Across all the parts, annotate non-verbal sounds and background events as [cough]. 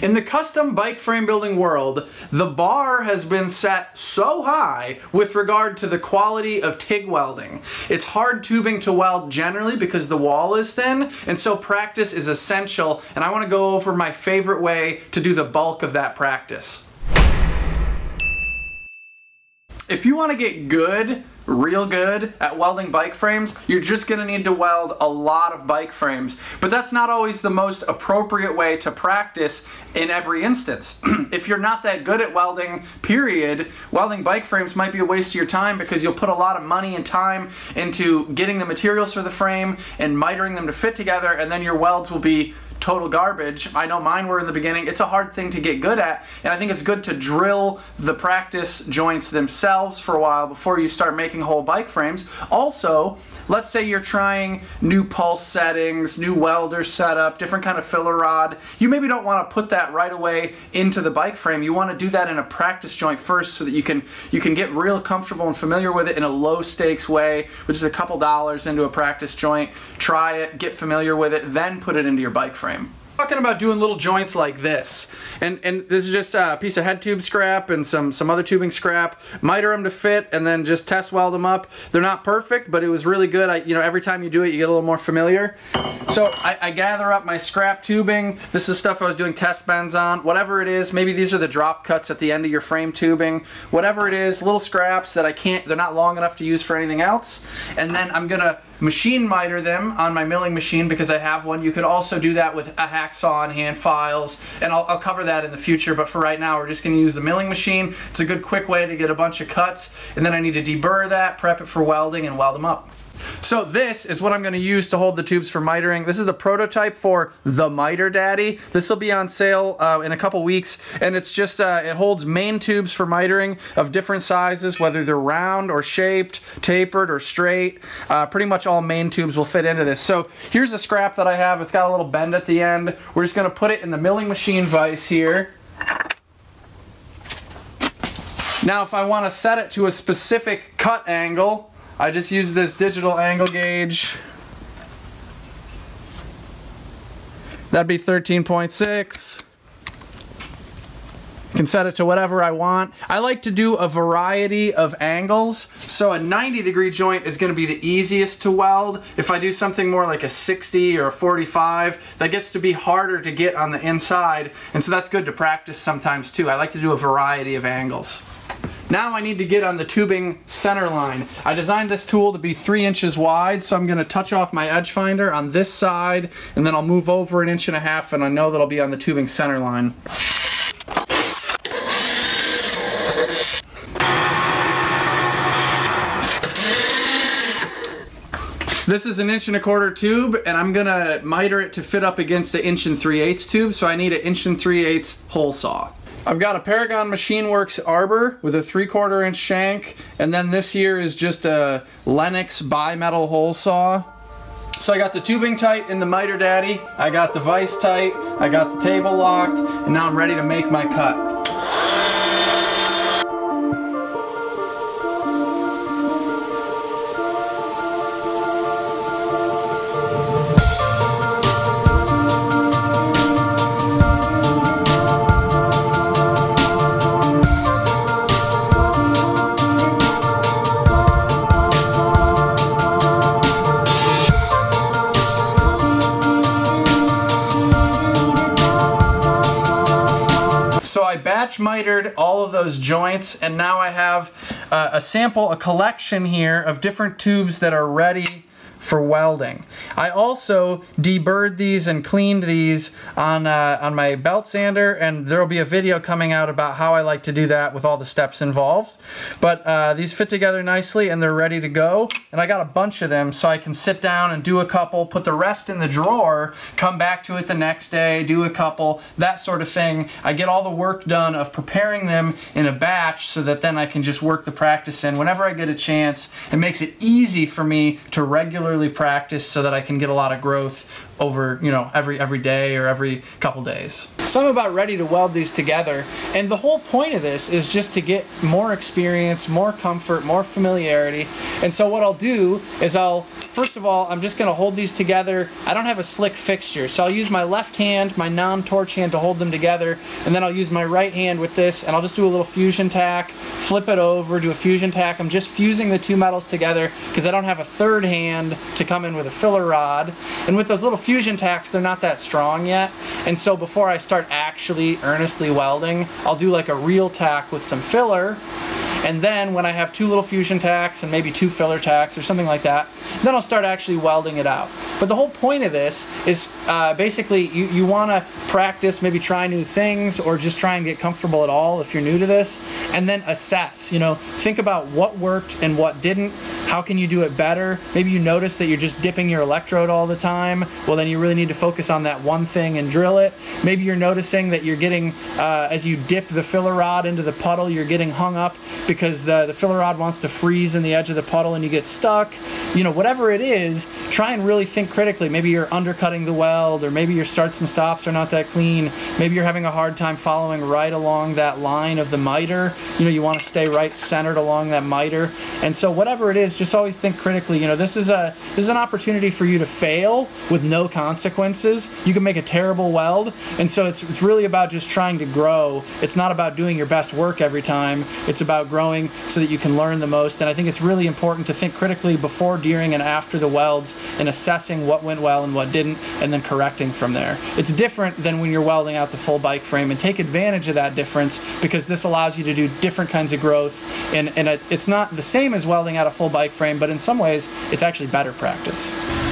In the custom bike frame building world, the bar has been set so high with regard to the quality of TIG welding. It's hard tubing to weld generally because the wall is thin, and so practice is essential, and I want to go over my favorite way to do the bulk of that practice. If you want to get good real good at welding bike frames, you're just gonna need to weld a lot of bike frames. But that's not always the most appropriate way to practice in every instance. [clears throat] if you're not that good at welding, period, welding bike frames might be a waste of your time because you'll put a lot of money and time into getting the materials for the frame and mitering them to fit together and then your welds will be total garbage. I know mine were in the beginning. It's a hard thing to get good at, and I think it's good to drill the practice joints themselves for a while before you start making whole bike frames. Also, let's say you're trying new pulse settings, new welder setup, different kind of filler rod. You maybe don't want to put that right away into the bike frame. You want to do that in a practice joint first so that you can you can get real comfortable and familiar with it in a low stakes way, which is a couple dollars into a practice joint. Try it, get familiar with it, then put it into your bike frame talking about doing little joints like this. And and this is just a piece of head tube scrap and some, some other tubing scrap. Miter them to fit and then just test weld them up. They're not perfect, but it was really good. I, you know, every time you do it, you get a little more familiar. So I, I gather up my scrap tubing. This is stuff I was doing test bends on. Whatever it is, maybe these are the drop cuts at the end of your frame tubing. Whatever it is, little scraps that I can't, they're not long enough to use for anything else. And then I'm gonna machine miter them on my milling machine because I have one. You could also do that with a hacksaw and hand files, and I'll, I'll cover that in the future, but for right now, we're just gonna use the milling machine. It's a good quick way to get a bunch of cuts, and then I need to deburr that, prep it for welding, and weld them up. So this is what I'm going to use to hold the tubes for mitering. This is the prototype for the Miter Daddy. This will be on sale uh, in a couple weeks, and it's just uh, it holds main tubes for mitering of different sizes, whether they're round or shaped, tapered or straight. Uh, pretty much all main tubes will fit into this. So here's a scrap that I have. It's got a little bend at the end. We're just going to put it in the milling machine vise here. Now if I want to set it to a specific cut angle, I just use this digital angle gauge. That'd be 13.6. Can set it to whatever I want. I like to do a variety of angles. So a 90 degree joint is gonna be the easiest to weld. If I do something more like a 60 or a 45, that gets to be harder to get on the inside. And so that's good to practice sometimes too. I like to do a variety of angles. Now I need to get on the tubing center line. I designed this tool to be three inches wide, so I'm gonna touch off my edge finder on this side, and then I'll move over an inch and a half, and I know that I'll be on the tubing center line. This is an inch and a quarter tube and I'm gonna miter it to fit up against the inch and 3 eighths tube so I need an inch and 3 eighths hole saw. I've got a Paragon Machine Works arbor with a three quarter inch shank and then this here is just a Lenox bimetal hole saw. So I got the tubing tight in the miter daddy, I got the vise tight, I got the table locked, and now I'm ready to make my cut. I batch mitered all of those joints and now I have uh, a sample, a collection here of different tubes that are ready for welding. I also deburred these and cleaned these on, uh, on my belt sander and there will be a video coming out about how I like to do that with all the steps involved. But uh, these fit together nicely and they're ready to go. And I got a bunch of them so I can sit down and do a couple, put the rest in the drawer, come back to it the next day, do a couple, that sort of thing. I get all the work done of preparing them in a batch so that then I can just work the practice in whenever I get a chance. It makes it easy for me to regularly regularly practice so that I can get a lot of growth over, you know, every every day or every couple days. So I'm about ready to weld these together. And the whole point of this is just to get more experience, more comfort, more familiarity. And so what I'll do is I'll, first of all, I'm just gonna hold these together. I don't have a slick fixture, so I'll use my left hand, my non-torch hand to hold them together, and then I'll use my right hand with this, and I'll just do a little fusion tack, flip it over, do a fusion tack. I'm just fusing the two metals together because I don't have a third hand to come in with a filler rod. And with those little fusion tacks, they're not that strong yet. And so before I start actually earnestly welding, I'll do like a real tack with some filler and then when I have two little fusion tacks and maybe two filler tacks or something like that, then I'll start actually welding it out. But the whole point of this is uh, basically you, you want to practice, maybe try new things or just try and get comfortable at all if you're new to this, and then assess, you know, think about what worked and what didn't, how can you do it better? Maybe you notice that you're just dipping your electrode all the time, well then you really need to focus on that one thing and drill it. Maybe you're noticing that you're getting, uh, as you dip the filler rod into the puddle, you're getting hung up because the, the filler rod wants to freeze in the edge of the puddle and you get stuck. You know, whatever it is, try and really think critically. Maybe you're undercutting the weld or maybe your starts and stops are not that clean. Maybe you're having a hard time following right along that line of the miter. You know, you want to stay right centered along that miter. And so whatever it is, just always think critically. You know, this is a this is an opportunity for you to fail with no consequences. You can make a terrible weld. And so it's, it's really about just trying to grow. It's not about doing your best work every time. It's about growing growing so that you can learn the most. And I think it's really important to think critically before, during, and after the welds and assessing what went well and what didn't, and then correcting from there. It's different than when you're welding out the full bike frame and take advantage of that difference because this allows you to do different kinds of growth. And, and it's not the same as welding out a full bike frame, but in some ways, it's actually better practice.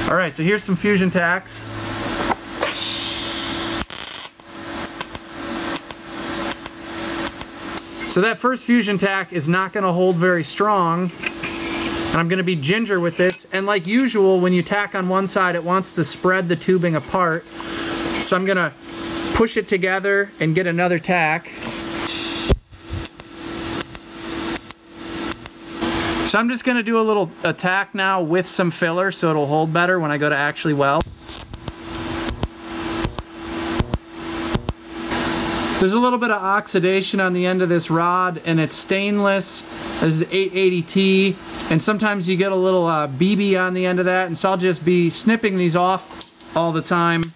All right, so here's some fusion tacks. So that first fusion tack is not going to hold very strong. And I'm going to be ginger with this. And like usual, when you tack on one side, it wants to spread the tubing apart. So I'm going to push it together and get another tack. So I'm just going to do a little attack now with some filler so it'll hold better when I go to actually weld. There's a little bit of oxidation on the end of this rod and it's stainless. This is 880T and sometimes you get a little uh, BB on the end of that and so I'll just be snipping these off all the time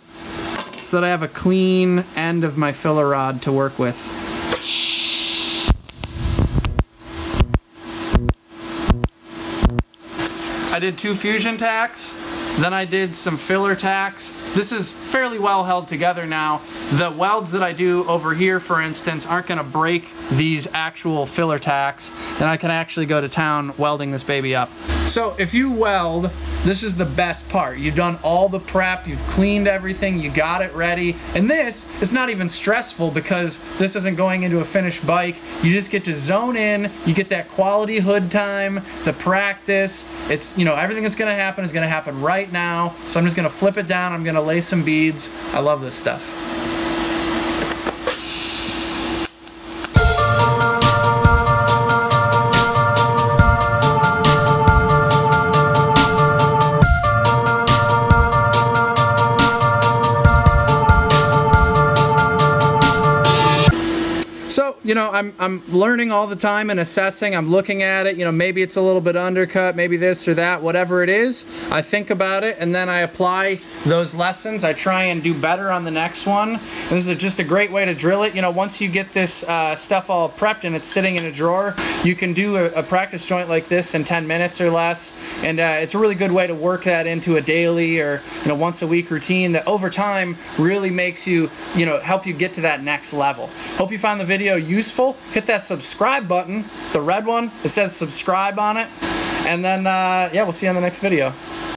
so that I have a clean end of my filler rod to work with. I did two fusion tacks, then I did some filler tacks. This is fairly well held together now. The welds that I do over here, for instance, aren't gonna break these actual filler tacks, and I can actually go to town welding this baby up. So if you weld, this is the best part. You've done all the prep, you've cleaned everything, you got it ready, and this is not even stressful because this isn't going into a finished bike. You just get to zone in, you get that quality hood time, the practice, it's, you know, everything that's gonna happen is gonna happen right now. So I'm just gonna flip it down, I'm gonna lay some beads. I love this stuff. You know, I'm, I'm learning all the time and assessing. I'm looking at it. You know, maybe it's a little bit undercut, maybe this or that, whatever it is. I think about it and then I apply those lessons. I try and do better on the next one. And this is just a great way to drill it. You know, once you get this uh, stuff all prepped and it's sitting in a drawer, you can do a, a practice joint like this in 10 minutes or less. And uh, it's a really good way to work that into a daily or, you know, once a week routine that over time really makes you, you know, help you get to that next level. Hope you found the video useful, hit that subscribe button, the red one. It says subscribe on it. And then, uh, yeah, we'll see you on the next video.